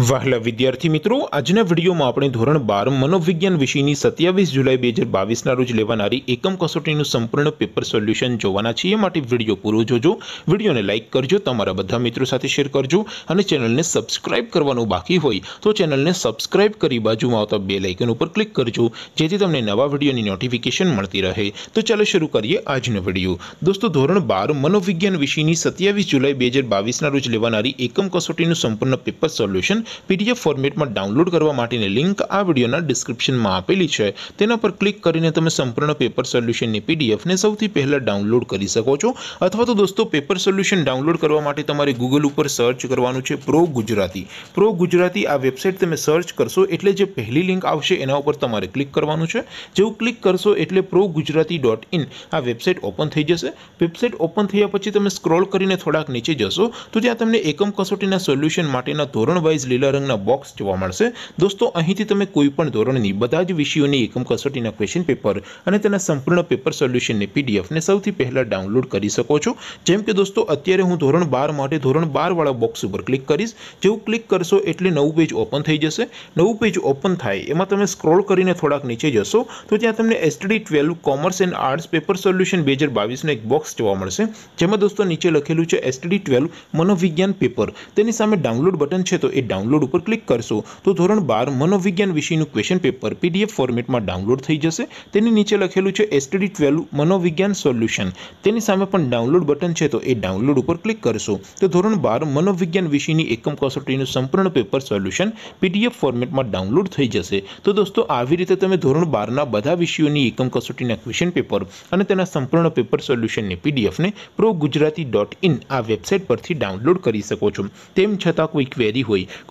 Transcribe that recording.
વહાલા વિદ્યાર્થી મિત્રો આજના વિડીયોમાં આપણે ધોરણ બાર મનોવિજ્ઞાન વિષયની સત્યાવીસ જુલાઈ બે હજાર બાવીસના રોજ લેવાનારી એકમ કસોટીનું સંપૂર્ણ પેપર સોલ્યુશન જોવાના છીએ માટે વિડીયો પૂરો જોજો વિડીયોને લાઇક કરજો તમારા બધા મિત્રો સાથે શેર કરજો અને ચેનલને સબસ્ક્રાઇબ કરવાનું બાકી હોય તો ચેનલને સબસ્ક્રાઇબ કરી બાજુમાં આવતા બે લાઇકન ઉપર ક્લિક કરજો જેથી તમને નવા વિડીયોની નોટિફિકેશન મળતી રહે તો ચાલો શરૂ કરીએ આજનો વિડીયો દોસ્તો ધોરણ બાર મનોવિજ્ઞાન વિષયની સત્યાવીસ જુલાઈ બે હજાર બાવીસના રોજ લેવાનારી એકમ કસોટીનું સંપૂર્ણ પેપર સોલ્યુશન પીડીએફ ફોર્મેટમાં ડાઉનલોડ કરવા માટેની લિંક આ વિડીયોના ડિસ્ક્રિપ્શનમાં આપેલી છે તેના પર ક્લિક કરીને તમે સંપૂર્ણ પેપર સોલ્યુશનની પીડીએફને સૌથી પહેલાં ડાઉનલોડ કરી શકો છો અથવા તો દોસ્તો પેપર સોલ્યુશન ડાઉનલોડ કરવા માટે તમારે ગૂગલ ઉપર સર્ચ કરવાનું છે પ્રો ગુજરાતી પ્રો ગુજરાતી આ વેબસાઇટ તમે સર્ચ કરશો એટલે જે પહેલી લિંક આવશે એના ઉપર તમારે ક્લિક કરવાનું છે જેવું ક્લિક કરશો એટલે પ્રો ગુજરાતી ડોટ ઇન આ વેબસાઇટ ઓપન થઈ જશે વેબસાઇટ ઓપન થયા પછી તમે સ્ક્રોલ કરીને થોડાક નીચે જશો તો ત્યાં તમને એકમ કસોટીના સોલ્યુશન માટેના ધોરણ વાઇઝ લીલા રંગના બોક્સ જોવા મળશે. દોસ્તો, અહીંથી તમે કોઈ પણ ધોરણની બધા જ વિષયોની એકમ કસોટીના ક્વેશ્ચન પેપર અને તેના સંપૂર્ણ પેપર સોલ્યુશનની પીડીએફને સૌથી પહેલાં ડાઉનલોડ કરી શકો છો. જેમ કે દોસ્તો, અત્યારે હું ધોરણ બાર માટે ધોરણ બારવાળા બોક્સ ઉપર ક્લિક કરીશ. જેવું ક્લિક કરશો એટલે નવું પેજ ઓપન થઈ જશે. નવું પેજ ઓપન થાય, એમાં તમે સ્ક્રોલ કરીને થોડાક નીચે જશો, તો ત્યાં તમને STD twelve commerce and arts paper solution બે હજાર બાવીસનો એક બોક્સ જોવા મળશે. જેમાં દોસ્તો નીચે લખેલું છે એસટીડી ટ્વેલ્વ મનોવિજ્ઞાન પેપર તેની સામે ડાઉનલોડ બટન છે તો એ ડાઉનલોડ ઉપર ક્લિક કરશો તો ધોરણ બાર મનોવિજ્ઞાન વિષયનું ક્વેશ્ચન પેપર પીડીએફ ફોર્મેટમાં ડાઉનલોડ થઈ જશે તેની નીચે લખેલું છે એસટીડી ટ્વેલ્વ મનોવિજ્ઞાન સોલ્યુશન તેની સામે પણ ડાઉનલોડ બટન છે તો એ ડાઉનલોડ ઉપર ક્લિક કરશો તો ધોરણ બાર મનોવિજ્ઞાન વિષયની એકમ કસોટીનું સંપૂર્ણ પેપર સોલ્યુશન પીડીએફ ફોર્મેટમાં ડાઉનલોડ થઈ જશે તો દોસ્તો આવી રીતે તમે ધોરણ બારના બધા વિષયોની એકમ કસોટીના ક્વેશ્ચન પેપર અને તેના સંપૂર્ણ પેપર સોલ્યુશનની પીડીએફને પ્રો ગુજરાતી ડોટ ઇન આ વેબસાઇટ પરથી ડાઉનલોડ કરી શકો છો તેમ છતાં કોઈ ક્વેરી હોય